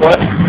what?